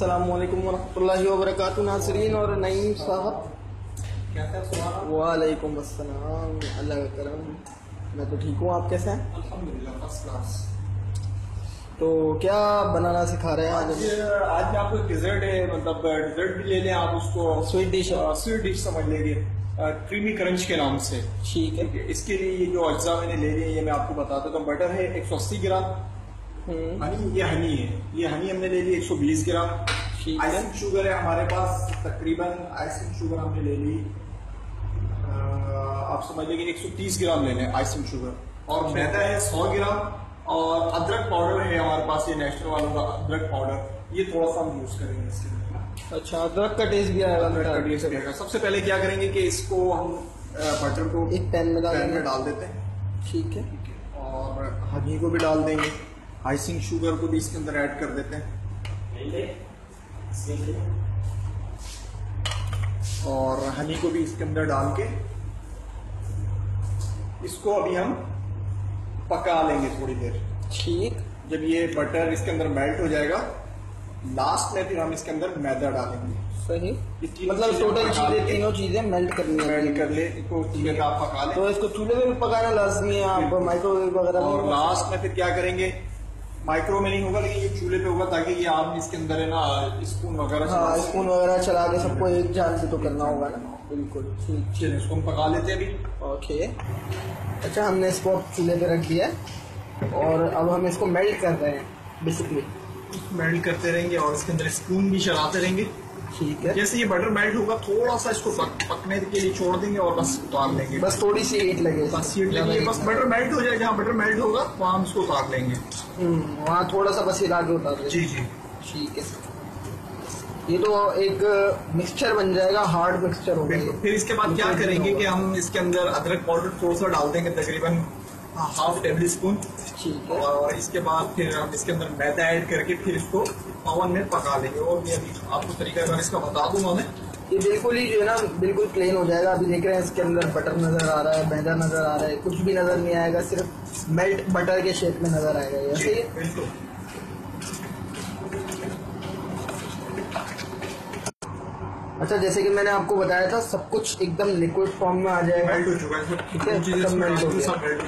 असलकम वरहमल वबरक नाजरीन और नईम साहब। वालेकुम अस्सलाम अल्लाह का करम। मैं तो ठीक हूँ आप कैसे हैं? तो क्या बनाना सिखा रहे हैं आज? आज मैं आपको डिजर्ट है मतलब डिजर्ट भी ले लें आप उसको स्वीट डिश स्वीट डिश समझ लीजिए क्रीमी क्रंच के नाम से। ठीक है। इसके लिए ये जो अज्जा मैंने ले लिए ये मैं आपको बता देता हूँ बटर है 180 ग्राम हम्म, हनी ये हनी है। ये हनी हमने ले ली 120 ग्राम। ठीक है। आइसिंग शुगर है हमारे पास तकरीबन। आइसिंग शुगर हमने ले ली। आप समझ लीजिए 130 ग्राम ले लें आइसिंग शुगर। और मैदा है 100 ग्राम। और अदरक पाउडर है हमारे पास ये नेचुरल वालों का अदरक पाउडर। ये थोड़ा सा हम यूज़ करेंगे इसके अंदर अच्छा अदरक का टेस्ट भी आएगा अदरक का taste रहेगा। सबसे पहले क्या करेंगे कि इसको हम बटर को एक पैन में पैन में डाल देते हैं। ठीक है। और हनी को भी डाल देंगे। आइसिंग शुगर को भी इसके अंदर ऐड कर देते हैं। और हनी को भी इसके अंदर डाल के इसको अभी हम पका लेंगे थोड़ी देर। ठीक। जब ये बटर इसके अंदर मेल्ट हो जाएगा लास्ट में फिर हम इसके अंदर मैदा डालेंगे। सही। मतलब टोटल चीज़ें तीनों चीज़ें मेल्ट करनी है। मेल्ट कर ले इसको चूल्हे पे आप पका लें। तो इसको चूल्हे पे भी पकाना लाजमी है आप माइक्रोवेव वगैरह और लास्ट में फिर क्या करेंगे? माइक्रो में नहीं होगा लेकिन ये चूल्हे पे होगा ताकि ये आम इसके अंदर है ना स्पून वगैरह हाँ स्पून वगैरह चला के सबको एक जान से तो करना होगा ना? बिल्कुल ठीक चलिए इसको हम पका लेते हैं अभी। ओके। अच्छा हमने इसको अब चूल्हे पे रख दिया और अब हम इसको मेल्ट कर रहे हैं बेसिकली मेल्ट करते रहेंगे और इसके अंदर स्पून भी चलाते रहेंगे। ठीक है। जैसे ये बटर मेल्ट होगा थोड़ा सा इसको पक, पकने के लिए छोड़ देंगे और बस उतार लेंगे। बस थोड़ी सी हीट लगे बस ये लेंगे बस बटर मेल्ट हो जाए जहाँ बटर मेल्ट होगा वहाँ हम इसको उतार लेंगे। हम्म, वहाँ थोड़ा सा बस हिला के उतार जी जी। ठीक है। ये तो एक मिक्सचर बन जाएगा हार्ड मिक्सचर हो गया। फिर इसके बाद क्या करेंगे कि हम इसके अंदर अदरक पाउडर थोड़ा सा डाल देंगे तकरीबन हाफ़ टेबल स्पून और इसके बाद फिर हम इसके अंदर मैदा ऐड करके फिर इसको ओवन में पका लेंगे। और मैं अभी आपको तरीका है इसका बता दूँगा मैं। ये बिल्कुल ही जो है ना बिल्कुल प्लेन हो जाएगा। अभी देख रहे हैं इसके अंदर बटर नज़र आ रहा है मैदा नज़र आ रहा है कुछ भी नज़र नहीं आएगा सिर्फ़ मेल्ट बटर के शेप में नज़र आएगा। ये बिल्कुल। अच्छा जैसे कि मैंने आपको बताया था सब कुछ एकदम लिक्विड फॉर्म में आ जाएगा मेल्ट हो चुका है ठीक है, सब हो गया। मेल्ट हो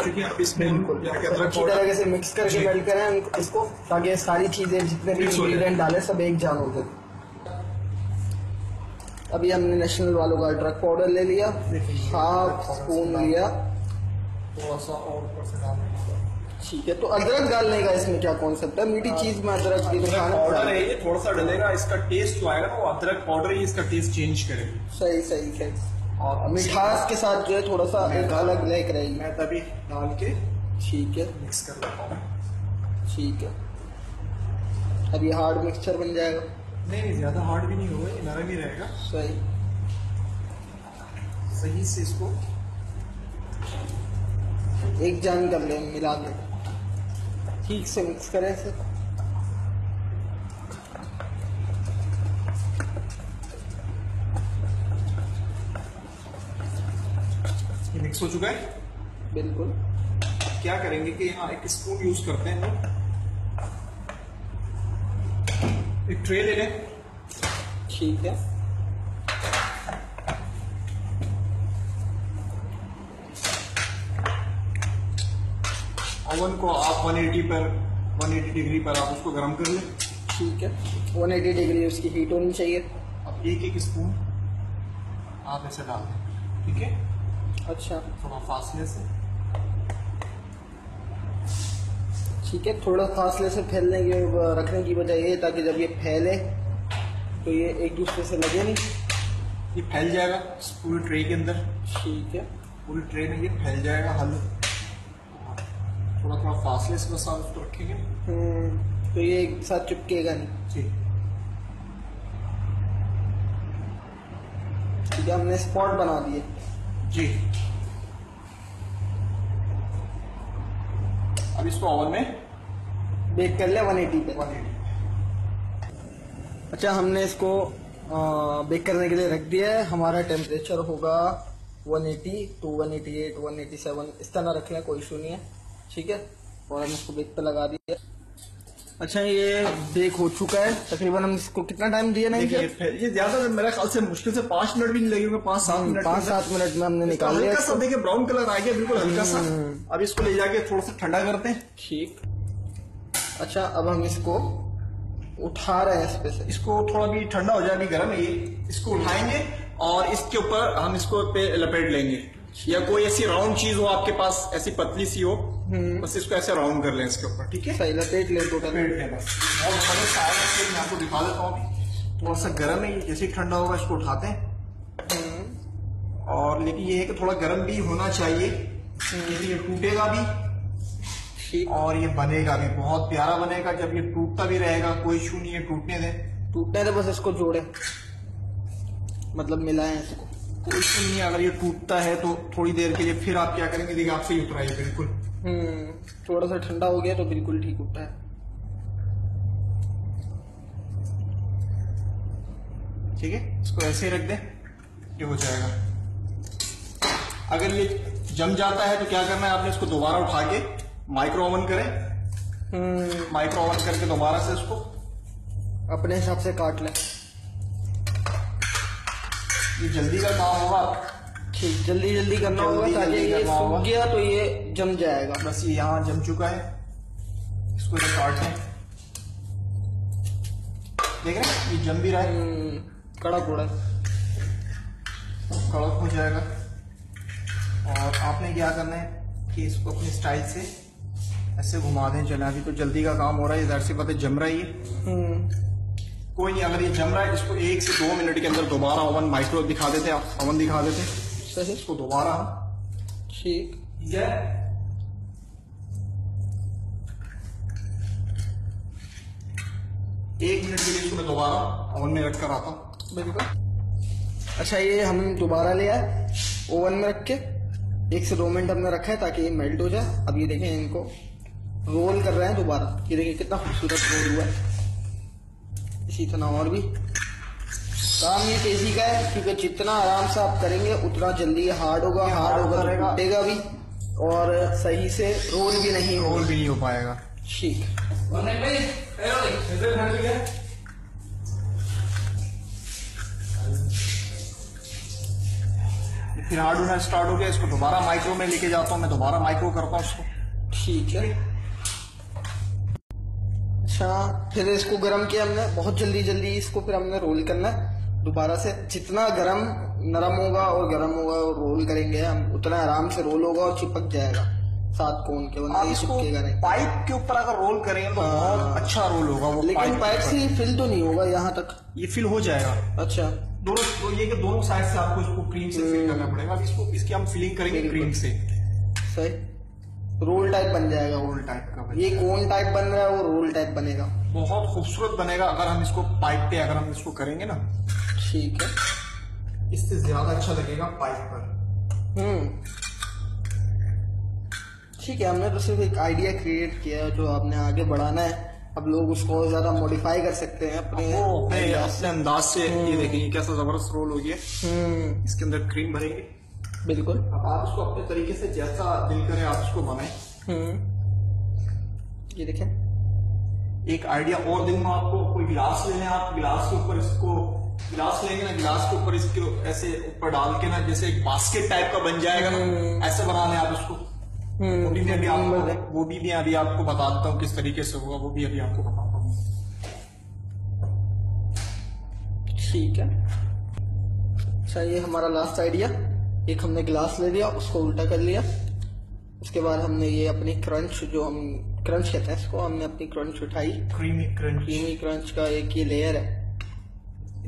चुकी है अब इसमें हम बिल्कुल जाके अदरक अच्छी तरीके से मिक्स करके। मेल्ट करें इसको ताकि सारी चीज़ें जितने भी इंग्रेडिएंट डाले सब एक जान हो जाए अभी हमने नेशनल वालों का अदरक पाउडर ले लिया हाफ़ स्पून लिया थोड़ा सा और ऊपर से डाल। ठीक है तो अदरक डालने का इसमें क्या कॉन्सेप्ट है? मीठी चीज़ में अदरक की तो पाउडर है ये थोड़ा सा डलेगा इसका टेस्ट जो आएगा ना वो अदरक पाउडर ही इसका टेस्ट चेंज करेगा। सही सही है और मिठास के साथ जो है थोड़ा सा एक अलग लहक रहेगी। मैं तभी डाल के ठीक है। मिक्स कर लेता हूँ। ठीक है। अब ये हार्ड मिक्सचर बन जाएगा। नहीं नहीं ज़्यादा हार्ड भी नहीं होगा नरम ही रहेगा। सही। सही से इसको एक जान कर ले मिला के। ठीक से मिक्स करें इसे। मिक्स हो चुका है? बिल्कुल। क्या करेंगे कि यहाँ एक स्पून यूज़ करते हैं हम। एक ट्रे ले लें। ठीक है। ओवन को आप 180 पर 180 डिग्री पर आप उसको गर्म कर लें। ठीक है। 180 डिग्री उसकी हीट होनी चाहिए। अब एक एक स्पून आप ऐसे डाल दें ठीक है? अच्छा। थोड़ा फासले से। ठीक है थोड़ा फासले से फैलने की रखने की वजह ये ताकि जब ये फैले तो ये एक दूसरे से लगे नहीं। ये फैल जाएगा पूरी ट्रे के अंदर। ठीक है। पूरी ट्रे में ये फैल जाएगा हल। थोड़ा थोड़ा फासले से बस आप रखेंगे। हम्म, तो ये एक साथ चिपकेगा नहीं। जी। ठीक है हमने स्पॉट बना दिए। जी। अब इसको ओवन में बेक कर लिया 180 पे। 180 अच्छा हमने इसको बेक करने के लिए रख दिया है। हमारा टेम्परेचर होगा 180 टू 188 187 इस तरह रख लें कोई इशू नहीं है। ठीक है? और हम इसको बेक पे लगा दिया। अच्छा ये बेक हो चुका है। तकरीबन हम इसको कितना टाइम दिया नहीं ये ज़्यादा मेरे ख्याल से मुश्किल से पाँच मिनट भी नहीं लगेंगे पाँच सात मिनट पाँच सात मिनट में हमने निकाल लिया हल्का सा देखिए ब्राउन कलर आ गया बिल्कुल हल्का सा। अब इसको ले जाके थोड़ा सा ठंडा करते हैं। ठीक। अच्छा अब हम इसको उठा रहे हैं इस पे से। इसको थोड़ा भी ठंडा हो जाए अभी गर्म। है ये इसको उठाएँगे और इसके ऊपर हम इसको पे लपेट लेंगे। या कोई ऐसी राउंड चीज़ हो आपके पास ऐसी पतली सी हो बस इसको ऐसे राउंड कर लें इसके ऊपर ठीक है? सही लपेट ले टोटल लपेट लें बस। और बड़े सारे मैं आपको दिखा देता हूँ थोड़ा सा गर्म है जैसे ही ठंडा होगा इसको उठाते हैं। और लेकिन ये है कि थोड़ा गर्म भी होना चाहिए क्योंकि ये टूटेगा भी। ठीक। और ये बनेगा भी बहुत प्यारा बनेगा जब ये टूटता भी रहेगा कोई इशू नहीं है टूटने दें। टूटने दे बस इसको जोड़े। मतलब मिलाएँ इसको। कोई इशू नहीं अगर ये टूटता है तो थोड़ी देर के लिए फिर आप क्या करेंगे? देखिए आपसे ही उतराइए बिल्कुल। हम्म थोड़ा सा ठंडा हो गया तो बिल्कुल ठीक होता है। ठीक है? इसको ऐसे ही रख दें ये हो जाएगा। अगर ये जम जाता है तो क्या करना है आपने इसको दोबारा उठा के माइक्रो ओवन करें। हम्म। माइक्रो ओवन करके दोबारा से इसको अपने हिसाब से काट लें। ये जल्दी का काम होगा। ठीक जल्दी जल्दी करना होगा ताकि ये सूख गया तो ये जम जाएगा। बस ये यहाँ जम चुका है। इसको ये काट लें देख रहे हैं? ये जम भी रहा है। हम्म, कड़क उड़क कड़क हो जाएगा। और आपने क्या करना है कि इसको अपने स्टाइल से ऐसे घुमा दें। चले अभी तो जल्दी का काम हो रहा है। इधर से पता जम रहा है ये। हम्म। कोई नहीं अगर ये जम रहा है इसको एक से दो मिनट के अंदर दोबारा ओवन माइक्रो दिखा देते हैं आप। ओवन दिखा देते हैं। इसको दोबारा हम ठीक। एक मिनट के लिए इसको मैं दोबारा ओवन में रख कर आता हूँ। बिल्कुल। अच्छा ये हम दोबारा ले आए ओवन में रख के एक से दो मिनट हमने रखा है ताकि ये मेल्ट हो जाए। अब ये देखें इनको रोल कर रहे हैं दोबारा। ये देखिए कितना खूबसूरत रोल हुआ है। इसी तरह और भी। काम ये तेज़ी का है क्योंकि जितना आराम से आप करेंगे उतना जल्दी हार्ड होगा हार्ड होगा तो टूटेगा भी और सही से रोल भी नहीं होगा। रोल भी नहीं हो पाएगा। ठीक। फिर हार्ड होना स्टार्ट हो गया इसको दोबारा माइक्रो में लेके जाता हूँ मैं दोबारा माइक्रो करता हूँ उसको। ठीक है। अच्छा फिर इसको गरम किया हमने बहुत जल्दी जल्दी इसको फिर हमने रोल करना है। दोबारा से जितना गरम नरम होगा और गरम होगा और रोल करेंगे हम उतना आराम से रोल होगा और चिपक जाएगा। सात कोन के वरना ये चिपकेगा नहीं। पाइप के ऊपर अगर रोल करेंगे तो हाँ। बहुत अच्छा रोल होगा वो लेकिन पाइप से फिल तो नहीं होगा यहाँ तक। ये फिल हो जाएगा। अच्छा। दोनों तो ये कि दोनों साइड से आपको इसको क्रीम से फिल करना पड़ेगा। इसको इसकी हम फिलिंग करेंगे क्रीम से। सही। रोल टाइप बन जाएगा रोल टाइप का ये कोन टाइप बन रहा है? वो रोल टाइप बनेगा। बहुत खूबसूरत बनेगा। अगर हम इसको पाइप पे अगर हम इसको करेंगे ना ठीक है। इससे ज़्यादा अच्छा लगेगा पाइप पर। हम्म। ठीक है हमने तो सिर्फ़ एक आइडिया क्रिएट किया है जो आपने आगे बढ़ाना है। अब लोग उसको और ज़्यादा मॉडिफाई कर सकते हैं अपने अपने अंदाज से ये देखिए कैसा ज़बरदस्त रोल हो गया हम्म। इसके अंदर क्रीम भरेंगे। बिल्कुल। अब आप इसको अपने तरीके से जैसा दिल करे आप इसको बनाएँ। हम्म। ये देखें। एक आइडिया और में आपको कोई गिलास ले लें आप गिलास के ऊपर इसको गिलास लेंगे ना गिलास के ऊपर इसके ऐसे ऊपर डाल के ना जैसे एक बास्केट टाइप का बन जाएगा ना ऐसे बना लें आप इसको वो भी मैं अभी आपको वो भी मैं अभी आपको बता देता हूँ किस तरीके से होगा वो भी अभी आपको बताता हूँ। ठीक है। अच्छा ये हमारा लास्ट आइडिया एक हमने गिलास ले लिया उसको उल्टा कर लिया। उसके बाद हमने ये अपनी क्रंच जो हम क्रंच कहते हैं इसको हमने अपनी क्रंच उठाई। क्रीमी क्रंच क्रीमी क्रंच का एक ये लेयर है।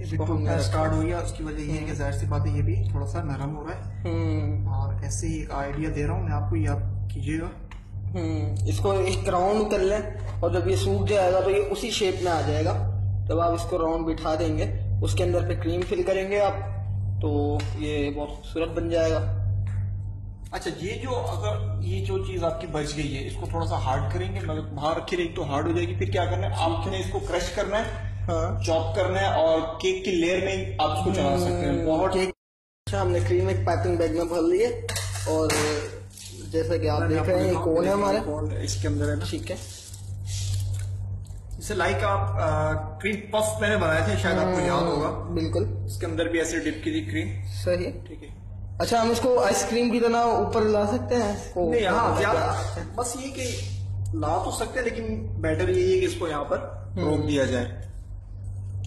इसको हमने स्टार्ट हो गया उसकी वजह ये है कि ज़ाहिर सी बात है ये भी थोड़ा सा नरम हो रहा है। हम्म। और ऐसे ही एक आइडिया दे रहा हूँ मैं आपको ये आप कीजिएगा। हम्म। इसको एक राउंड कर लें और जब ये सूख जाएगा तो ये उसी शेप में आ जाएगा। जब आप इसको राउंड बिठा देंगे। उसके अंदर पे क्रीम फिल करेंगे आप। तो ये बहुत खूबसूरत बन जाएगा। अच्छा ये जो अगर ये जो चीज़ आपकी बच गई है इसको थोड़ा सा हार्ड करेंगे मगर बाहर रखी रहेगी तो हार्ड हो जाएगी फिर क्या करना है? आपने इसको क्रश करना है हाँ। चॉप करना है और केक की लेयर में आप इसको चला सकते हैं। बहुत केक अच्छा हमने क्रीम एक पैकिंग बैग में भर लिए और जैसा कि आप देख रहे हैं ये कोन है हमारे। इसके अंदर है ठीक है। जैसे लाइक आप क्रीम पफ मैंने बनाए थे शायद आपको याद होगा। बिल्कुल। इसके अंदर भी ऐसे डिप की थी क्रीम सही ठीक है। अच्छा हम इसको आइसक्रीम की तरह ऊपर ला सकते हैं? नहीं यहाँ ज़्यादा बस ये कि ला तो सकते हैं लेकिन बेटर यही है कि इसको यहाँ पर रोक दिया जाए।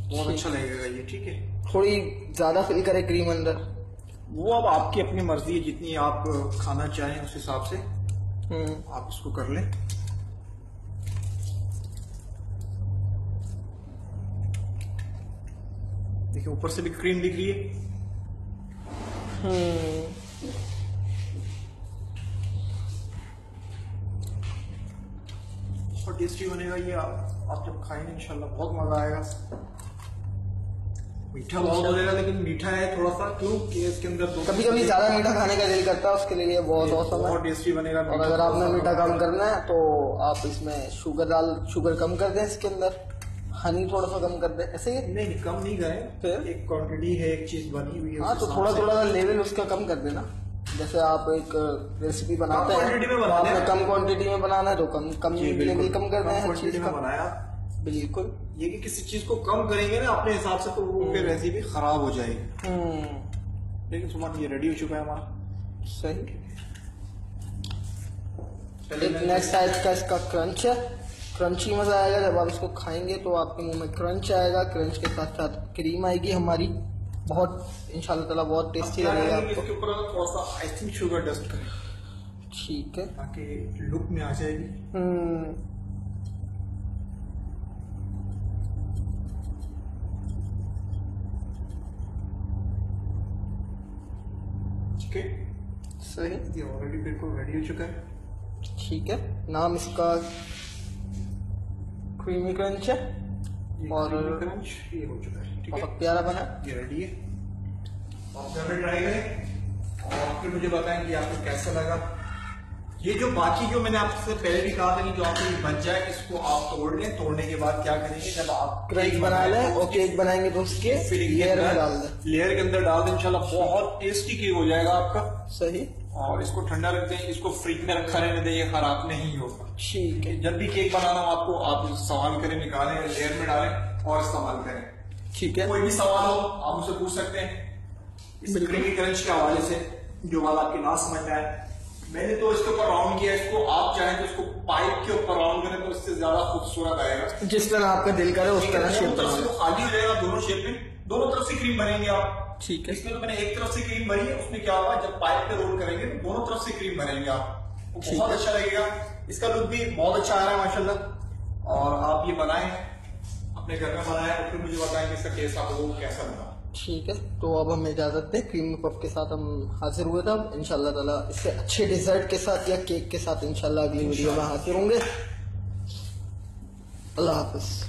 बहुत अच्छा लगेगा ये ठीक है। थोड़ी ज़्यादा फिल करे क्रीम अंदर। वो अब आपकी अपनी मर्ज़ी है जितनी आप खाना चाहें उस हिसाब से। हम्म। आप इसको कर लें। देखिए ऊपर से भी क्रीम दिख रही है। हम्म। बहुत टेस्टी बनेगा ये आप, आप जब खाएँगे इंशाल्लाह बहुत मज़ा आएगा। मीठा बहुत जाएगा लेकिन मीठा है थोड़ा सा क्यों? कि इसके अंदर दो कभी कभी ज़्यादा मीठा खाने का दिल करता है उसके लिए ये बहुत औसम है। बहुत टेस्टी बनेगा और अगर आपने मीठा कम करना है तो आप इसमें शुगर डाल शुगर कम कर दें इसके अंदर। हनी थोड़ा सा कम कर दें। ऐसे ही? नहीं कम नहीं करें। फिर? एक क्वांटिटी है एक चीज़ बनी हुई है हाँ तो थोड़ा से। थोड़ा लेवल उसका कम कर देना। जैसे आप एक रेसिपी बनाते हैं तो आपने कम क्वांटिटी में बनाना है तो कम कम लेवल कम कर दें हर चीज़ का। बनाया। बिल्कुल। ये कि किसी चीज़ को कम करेंगे ना अपने हिसाब से तो वो फिर रेसिपी खराब हो जाएगी। हम्म। लेकिन सुमन ये रेडी हो चुका है हमारा। सही। एक नेक्स्ट टाइप का इसका क्रंच है। क्रंची मज़ा आएगा जब आप इसको खाएँगे तो आपके मुँह में क्रंच आएगा क्रंच के साथ साथ क्रीम आएगी हमारी। बहुत इंशाल्लाह ताला बहुत टेस्टी लगेगा आपको। इसके ऊपर थोड़ा सा आइसिंग शुगर डस्ट करें। ठीक है। ताकि लुक में आ जाएगी हम्म। ठीक है? सही। ये ऑलरेडी बिल्कुल रेडी हो चुका है। ठीक है। नाम इसका क्रीमी क्रंच है। और- crunch ये हो चुका है ठीक है? प्यारा बना। ये रेडी है। आप घर में ट्राई करें। और फिर मुझे बताएँ कि आपको कैसा लगा। ये जो बाकी जो मैंने आपसे पहले भी कहा था कि जो आपको ये बच जाए इसको आप तोड़ लें। तोड़ने के बाद क्या करेंगे? जब आप क्रंच केक बना लें और केक बनाएँगे तो उसके के लेयर में डाल दें। लेयर के अंदर डाल दें इंशाल्लाह बहुत टेस्टी केक हो जाएगा आपका। सही। और इसको ठंडा रखते हैं इसको फ्रिज में रखा रहने दें ये खराब नहीं होगा ठीक है। जब भी केक बनाना हो आपको आप सवाल करें निकालें लेयर में डालें और इस्तेमाल करें। ठीक है। कोई भी सवाल हो आप मुझसे पूछ सकते हैं। क्रीमी क्रंच के हवाले से जो बात आपकी ना समझ में आए। मैंने तो इसके ऊपर राउंड किया इसको आप चाहें तो इसको पाइप के ऊपर राउंड करें तो इससे ज़्यादा खूबसूरत आएगा। जिस तरह आपका दिल करे उस तरह शेप दोनों तरफ़ बना से लें। तो खाली हो जाएगा दोनों शेप में। दोनों तरफ़ से क्रीम बनेंगे आप। ठीक है। इसमें तो मैंने एक तरफ़ से क्रीम भरी है उसमें क्या होगा जब पाइप पे रोल करेंगे तो दोनों तरफ़ से क्रीम भरेंगे आप। बहुत। अच्छा लगेगा। इसका लुक भी बहुत अच्छा आ रहा है माशाल्लाह। और आप ये बनाएँ अपने घर में बनाएँ और फिर मुझे बताएँ कि इसका टेस्ट आपको कैसा लगा। ठीक है तो अब हमें इजाज़त दें क्रीम पफ के साथ हम हाजिर हुए थे। अब इंशाल्लाह ताला इससे अच्छे डिजर्ट के साथ या केक के साथ इंशाल्लाह अगली वीडियो में हाजिर होंगे। अल्लाह हाफिज।